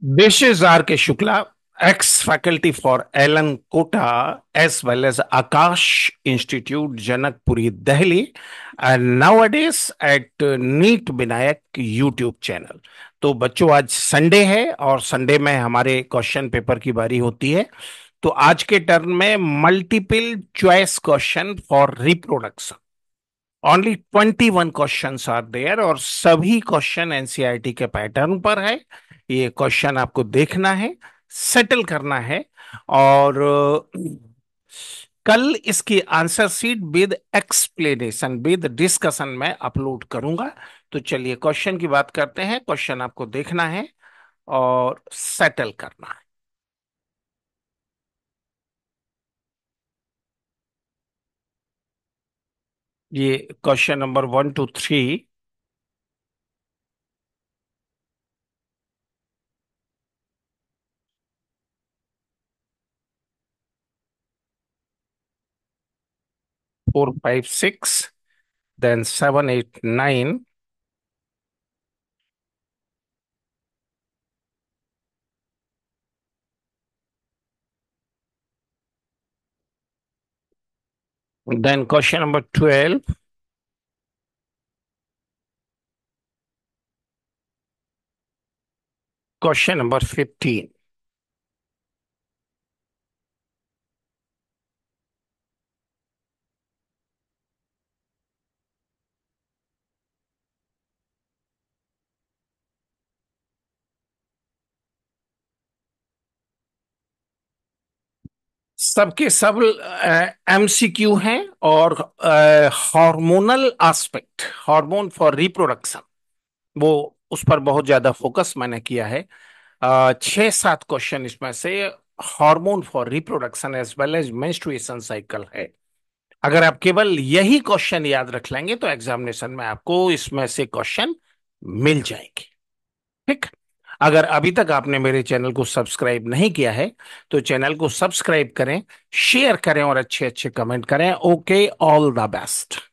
Is R.K. Shukla, ex-faculty for Alan Kota as well as Akash Institute, Janakpuri, Delhi, and nowadays at NEET Vinayak YouTube channel तो बच्चों आज Sunday है और Sunday में हमारे question paper की बारी होती है। तो आज के टर्न में multiple choice question for reproduction only twenty one question are there और सभी क्वेश्चन एनसीईआरटी के पैटर्न पर है। ये क्वेश्चन आपको देखना है, सेटल करना है और, कल इसकी answer sheet with explanation, with discussion में अपलोड करूँगा। तो चलिए क्वेश्चन की बात करते हैं, क्वेश्चन आपको देखना है और सेटल करना है। ये question number one, two, three Four, five, six, then seven, eight, nine. Then question number 12. Question number 15. सबके सब एमसीक्यू हैं और hormonal aspect hormone for reproduction वो उस पर बहुत ज़्यादा फोकस मैंने किया है। छह सात क्वेश्चन इसमें से hormone for reproduction as well as menstruation cycle है। अगर आप केवल यही क्वेश्चन याद रख लेंगे तो एग्जामिनेशन में आपको इसमें से क्वेश्चन मिल जाएँगे। ठीक? अगर अभी तक आपने मेरे चैनल को सब्सक्राइब नहीं किया है तो चैनल को सब्सक्राइब करें, शेयर करें और अच्छे अच्छे कमेंट करें। Okay, all the best.